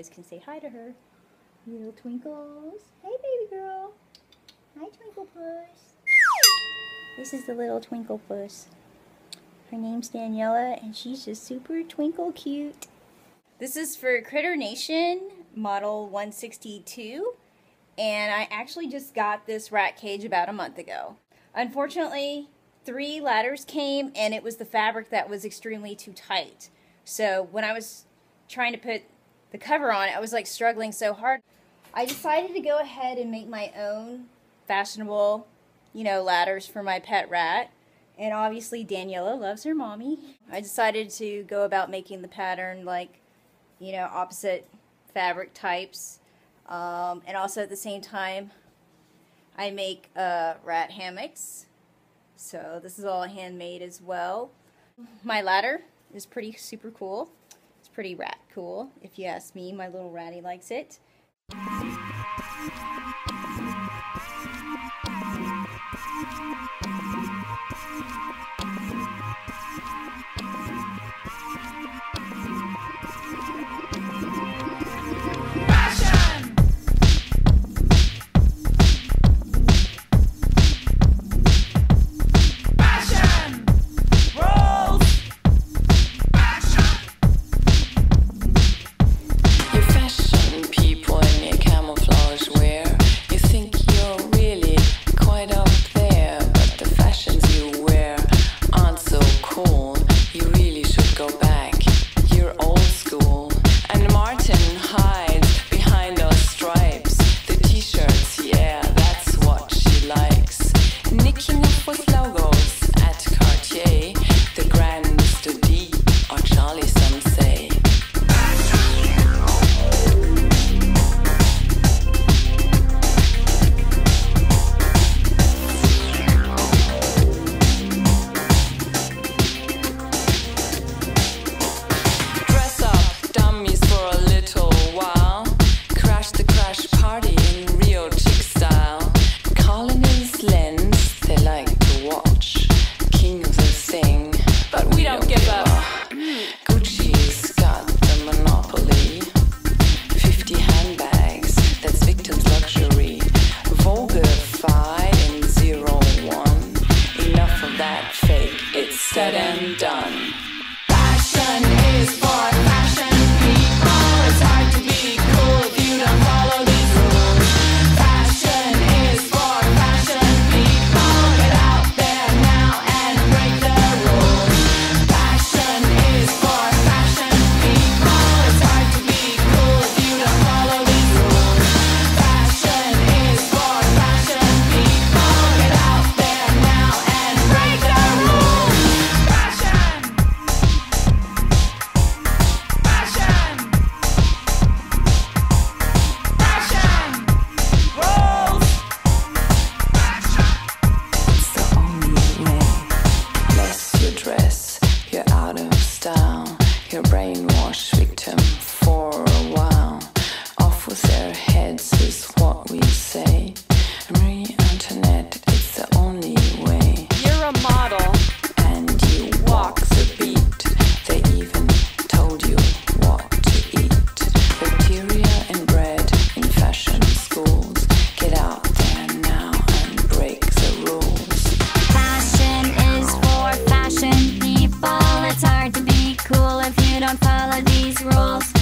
guys can say hi to her. Little twinkles. Hey, baby girl. Hi, Twinkle Puss. This is the little Twinkle Puss. Her name's Daniela, and she's just super twinkle cute. This is for Critter Nation, model 162, and I actually just got this rat cage about a month ago. Unfortunately, three ladders came, and it was the fabric that was extremely too tight. So when I was trying to put the cover on, it. I was like struggling so hard. I decided to go ahead and make my own fashionable, you know, ladders for my pet rat. And obviously Daniela loves her mommy. I decided to go about making the pattern like, you know, opposite fabric types. Um, and also at the same time, I make uh, rat hammocks. So this is all handmade as well. My ladder is pretty super cool. Pretty rat cool, if you ask me. My little ratty likes it. said and done. your brainwash victim for a while. Off with their heads is what we say. Marie Antoinette, it's the only way. You're a model. And you walk the beat. They even told you what to eat. Bacteria and bread in fashion schools. Get out there now and break the rules. Fashion is for fashion people. It's hard to be cool if don't follow these rules.